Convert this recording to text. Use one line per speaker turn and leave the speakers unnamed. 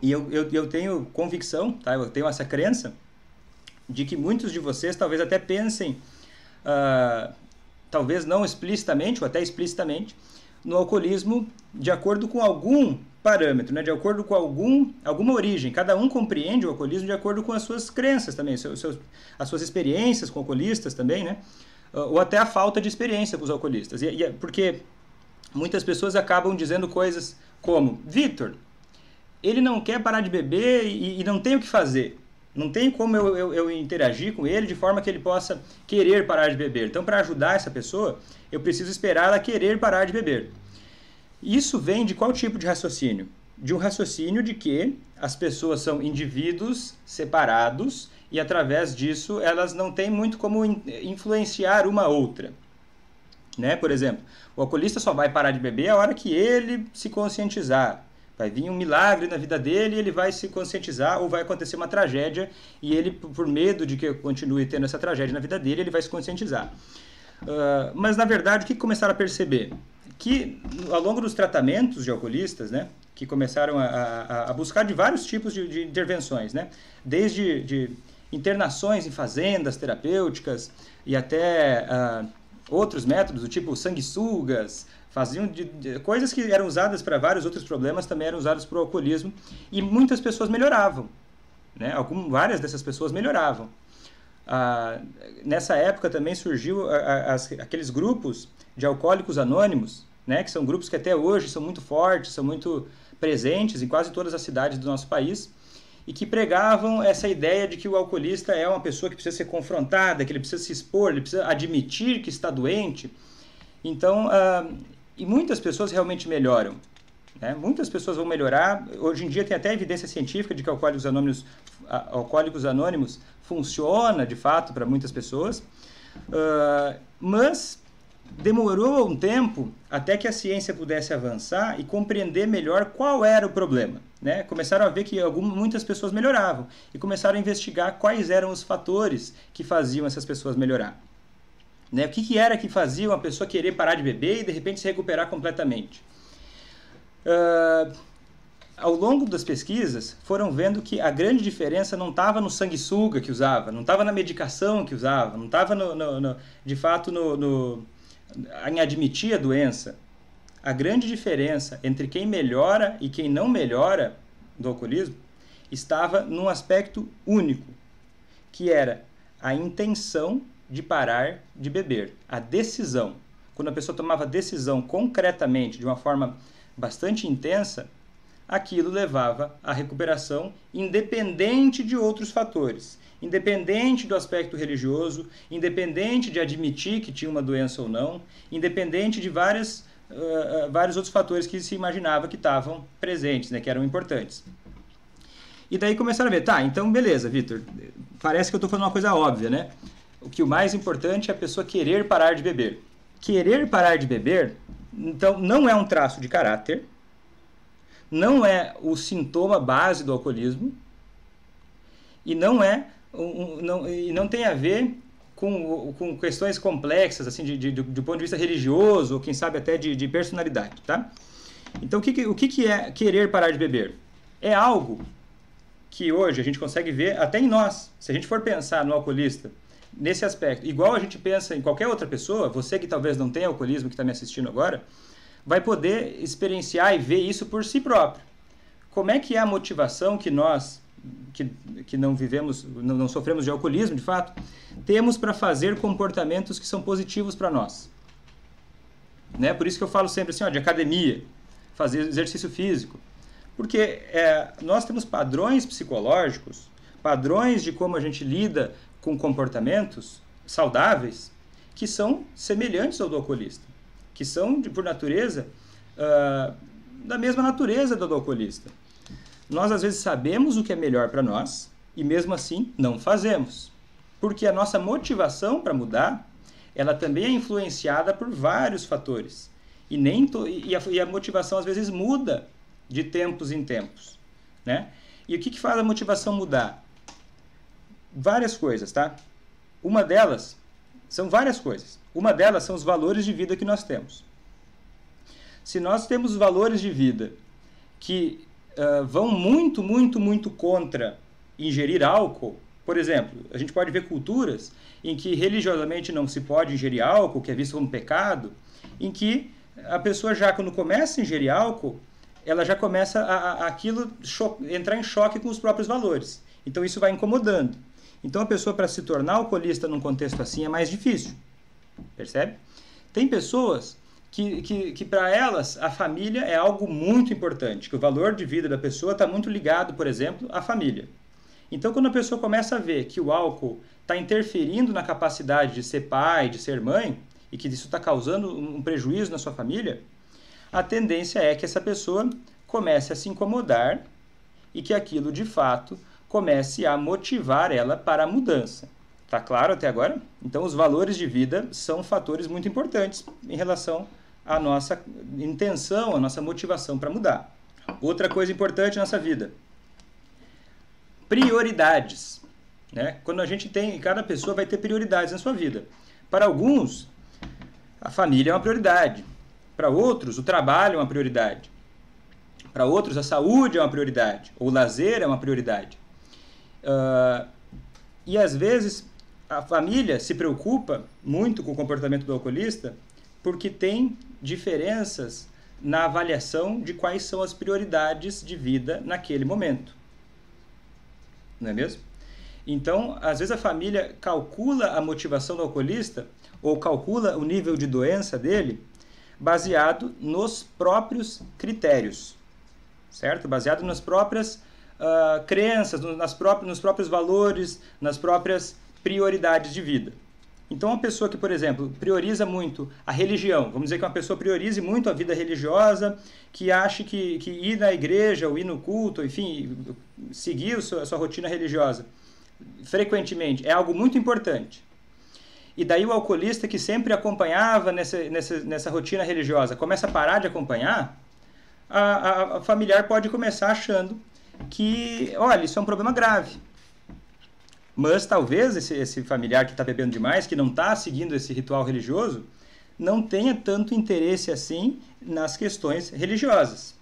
E eu, eu, eu tenho convicção, tá? eu tenho essa crença, de que muitos de vocês talvez até pensem, uh, talvez não explicitamente ou até explicitamente, no alcoolismo de acordo com algum parâmetro, né? de acordo com algum, alguma origem. Cada um compreende o alcoolismo de acordo com as suas crenças também, seus, seus, as suas experiências com alcoolistas também, né? ou até a falta de experiência com os alcoolistas. E, e, é porque muitas pessoas acabam dizendo coisas como: Victor, ele não quer parar de beber e, e não tem o que fazer. Não tem como eu, eu, eu, interagir com ele de forma que ele possa querer parar de beber. Então, para ajudar essa pessoa, eu preciso esperar ela querer parar de beber. Isso vem de qual tipo de raciocínio? De um raciocínio de que as pessoas são indivíduos separados e, através disso, elas não têm muito como influenciar uma outra. Né? Por exemplo, o alcoolista só vai parar de beber a hora que ele se conscientizar. Vai vir um milagre na vida dele, ele vai se conscientizar ou vai acontecer uma tragédia e ele, por medo de que continue tendo essa tragédia na vida dele, ele vai se conscientizar. Uh, mas na verdade, o que começaram a perceber? Que ao longo dos tratamentos de alcoolistas, né, que começaram a, a, a buscar de vários tipos de, de intervenções, né, desde de internações em fazendas terapêuticas e até uh, outros métodos, do tipo sanguessugas, faziam de, de, coisas que eram usadas para vários outros problemas também eram usadas para o alcoolismo e muitas pessoas melhoravam, né? Algum, várias dessas pessoas melhoravam. Ah, nessa época também surgiu as, aqueles grupos de alcoólicos anônimos, né? Que são grupos que até hoje são muito fortes, são muito presentes em quase todas as cidades do nosso país e que pregavam essa ideia de que o alcoolista é uma pessoa que precisa ser confrontada, que ele precisa se expor, ele precisa admitir que está doente. Então, uh, e muitas pessoas realmente melhoram. Né? Muitas pessoas vão melhorar. Hoje em dia tem até evidência científica de que alcoólicos anônimos, alcoólicos anônimos funciona de fato para muitas pessoas. Uh, mas demorou um tempo até que a ciência pudesse avançar e compreender melhor qual era o problema. Né? Começaram a ver que algumas, muitas pessoas melhoravam e começaram a investigar quais eram os fatores que faziam essas pessoas melhorar. Né? O que, que era que fazia uma pessoa querer parar de beber e de repente se recuperar completamente? Uh, ao longo das pesquisas, foram vendo que a grande diferença não estava no sanguessuga que usava, não estava na medicação que usava, não estava, de fato, no, no, em admitir a doença. A grande diferença entre quem melhora e quem não melhora do alcoolismo estava num aspecto único, que era a intenção de parar de beber. A decisão. Quando a pessoa tomava decisão concretamente, de uma forma bastante intensa, aquilo levava à recuperação, independente de outros fatores. Independente do aspecto religioso, independente de admitir que tinha uma doença ou não, independente de várias, uh, vários outros fatores que se imaginava que estavam presentes, né, que eram importantes. E daí começaram a ver, tá, então beleza, Vitor, parece que eu estou falando uma coisa óbvia, né? o que o mais importante é a pessoa querer parar de beber. Querer parar de beber, então, não é um traço de caráter, não é o sintoma base do alcoolismo e não é um, não, e não tem a ver com, com questões complexas assim de, de, do ponto de vista religioso ou quem sabe até de, de personalidade, tá? Então o que, o que é querer parar de beber? É algo que hoje a gente consegue ver até em nós. Se a gente for pensar no alcoolista nesse aspecto. Igual a gente pensa em qualquer outra pessoa, você que talvez não tenha alcoolismo, que está me assistindo agora, vai poder experienciar e ver isso por si próprio. Como é que é a motivação que nós, que, que não vivemos, não, não sofremos de alcoolismo, de fato, temos para fazer comportamentos que são positivos para nós? Né? Por isso que eu falo sempre assim, ó, de academia, fazer exercício físico. Porque é, nós temos padrões psicológicos, padrões de como a gente lida com comportamentos saudáveis que são semelhantes ao do alcoolista, que são, de, por natureza, uh, da mesma natureza do, alcoolista. Nós, às vezes, sabemos o que é melhor para nós e, mesmo assim, não fazemos. Porque a nossa motivação para mudar, ela também é influenciada por vários fatores. E, nem e, a, e a motivação, às vezes, muda de tempos em tempos. Né? E o que, que faz a motivação mudar? várias coisas, tá? Uma delas são várias coisas. Uma delas são os valores de vida que nós temos. Se nós temos valores de vida que uh, vão muito, muito, muito contra ingerir álcool, por exemplo, a gente pode ver culturas em que religiosamente não se pode ingerir álcool, que é visto como pecado, em que a pessoa já quando começa a ingerir álcool, ela já começa a, a aquilo entrar em choque com os próprios valores. Então isso vai incomodando. Então a pessoa para se tornar alcoolista num contexto assim é mais difícil. Percebe? Tem pessoas que, que, que para elas a família é algo muito importante, que o valor de vida da pessoa está muito ligado, por exemplo, à família. Então, quando a pessoa começa a ver que o álcool está interferindo na capacidade de ser pai, de ser mãe, e que isso está causando um prejuízo na sua família, a tendência é que essa pessoa comece a se incomodar e que aquilo de fato comece a motivar ela para a mudança. Tá claro até agora? Então, os valores de vida são fatores muito importantes em relação à nossa intenção, à nossa motivação para mudar. Outra coisa importante na nossa vida: prioridades. Né? Quando a gente tem, cada pessoa vai ter prioridades na sua vida. Para alguns, a família é uma prioridade. Para outros, o trabalho é uma prioridade. Para outros, a saúde é uma prioridade. Ou o lazer é uma prioridade. Uh, e às vezes a família se preocupa muito com o comportamento do alcoolista porque tem diferenças na avaliação de quais são as prioridades de vida naquele momento. Não é mesmo? Então, às vezes a família calcula a motivação do alcoolista ou calcula o nível de doença dele baseado nos próprios critérios, certo? Baseado nas próprias uh, crenças, nas próprias, nos próprios valores, nas próprias prioridades de vida. Então, uma pessoa que, por exemplo, prioriza muito a religião, vamos dizer que uma pessoa priorize muito a vida religiosa, que ache que, que ir na igreja ou ir no culto, enfim, seguir a sua, a sua rotina religiosa frequentemente é algo muito importante. E daí o alcoolista que sempre acompanhava nessa, nessa, nessa rotina religiosa começa a parar de acompanhar, a, a, a familiar pode começar achando que, olha, isso é um problema grave mas talvez esse, esse familiar que está bebendo demais, que não está seguindo esse ritual religioso, não tenha tanto interesse assim nas questões religiosas.